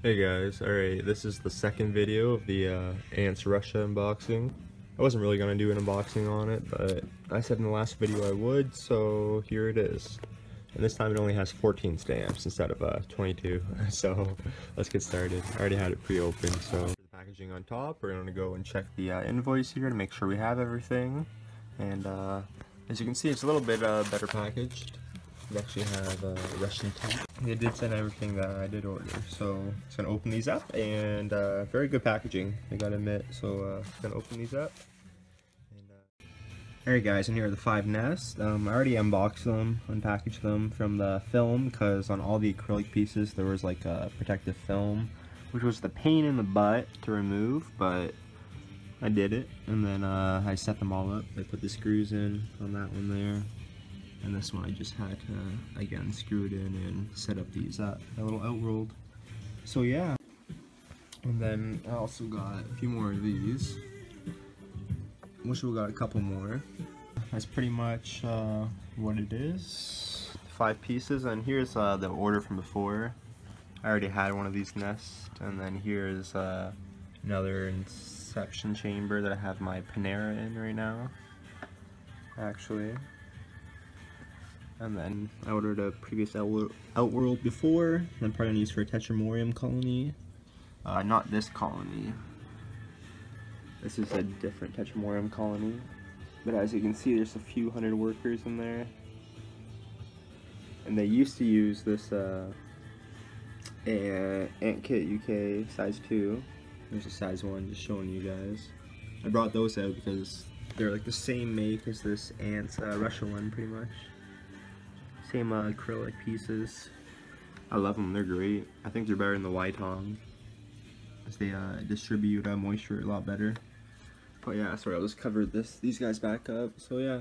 Hey guys, alright, this is the second video of the uh, Ants Russia unboxing. I wasn't really going to do an unboxing on it, but I said in the last video I would, so here it is. And this time it only has 14 stamps instead of uh, 22, so let's get started. I already had it pre-opened, so the packaging on top, we're going to go and check the uh, invoice here to make sure we have everything. And uh, as you can see, it's a little bit uh, better packaged. We actually have a Russian tank. They did send everything that I did order, so it's gonna open these up and uh, very good packaging, I gotta admit. So uh, just gonna open these up. And, uh... Alright guys, and here are the five nests. Um, I already unboxed them, unpackaged them from the film because on all the acrylic pieces there was like a protective film, which was the pain in the butt to remove, but I did it. And then uh, I set them all up. I put the screws in on that one there and this one I just had to again screw it in and set up these uh, a little outworld. So yeah. And then I also got a few more of these. Wish we got a couple more. That's pretty much uh, what it is. Five pieces and here's uh, the order from before. I already had one of these nests and then here's uh, another inception chamber that I have my Ponera in right now actually and then I ordered a previous Outworld before, I'm probably gonna use for a Tetramorium colony. Uh, not this colony. This is a different Tetramorium colony. But as you can see, there's a few hundred workers in there. And they used to use this uh, Ant Kit UK size 2. There's a size 1 just showing you guys. I brought those out because they're like the same make as this Ants uh, Russia one pretty much. Same uh, acrylic pieces. I love them, they're great. I think they're better than the Ytong. As they uh, distribute uh, moisture a lot better. But yeah, sorry, I'll just cover this these guys back up. So yeah.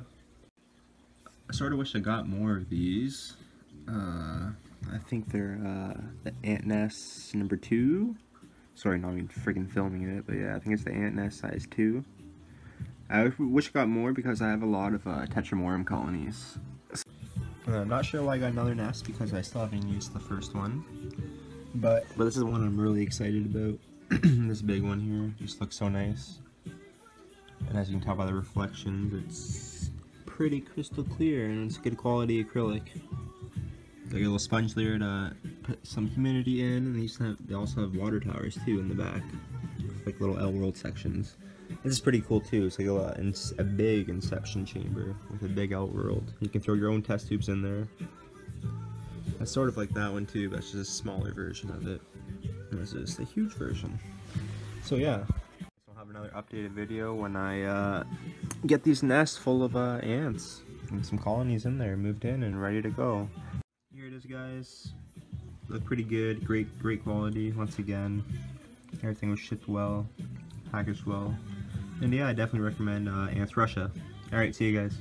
I sort of wish I got more of these. Uh, I think they're uh, the ant nest number two. Sorry, not even freaking filming it, but yeah, I think it's the ant nest size two. I wish I got more because I have a lot of uh, Tetramorium colonies. Uh, I'm not sure why I got another nest because I still haven't used the first one. But, but this is one I'm really excited about. this big one here just looks so nice. And as you can tell by the reflections, it's pretty crystal clear and it's good quality acrylic. Like a little sponge layer to put some humidity in, and they, have, they also have water towers too in the back, like little L World sections. This is pretty cool too. It's like a, a big inception chamber with a big L outworld. You can throw your own test tubes in there. It's sort of like that one too, but it's just a smaller version of it. And this is a huge version. So yeah. I'll have another updated video when I uh, get these nests full of uh, ants. And some colonies in there, moved in and ready to go. Here it is guys. Look pretty good, great, great quality once again. Everything was shipped well, packaged well. And yeah, I definitely recommend uh, Ants Russia. Alright, see you guys.